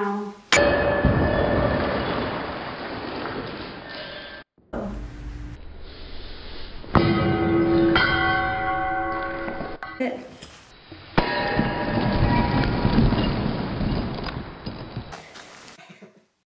Oh.